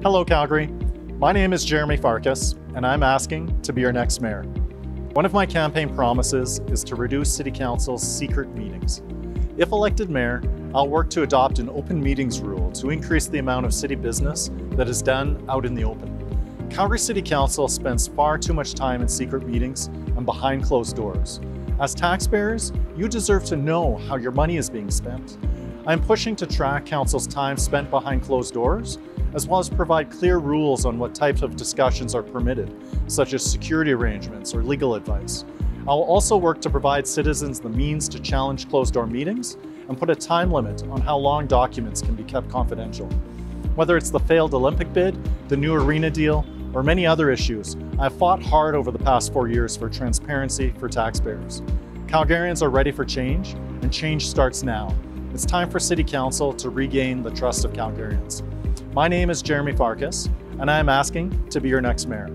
Hello, Calgary. My name is Jeromy Farkas, and I'm asking to be your next mayor. One of my campaign promises is to reduce City Council's secret meetings. If elected mayor, I'll work to adopt an open meetings rule to increase the amount of city business that is done out in the open. Calgary City Council spends far too much time in secret meetings and behind closed doors. As taxpayers, you deserve to know how your money is being spent. I'm pushing to track Council's time spent behind closed doors as well as provide clear rules on what types of discussions are permitted, such as security arrangements or legal advice. I'll also work to provide citizens the means to challenge closed-door meetings and put a time limit on how long documents can be kept confidential. Whether it's the failed Olympic bid, the new arena deal, or many other issues, I've fought hard over the past four years for transparency for taxpayers. Calgarians are ready for change, and change starts now. It's time for City Council to regain the trust of Calgarians. My name is Jeromy Farkas, and I am asking to be your next mayor.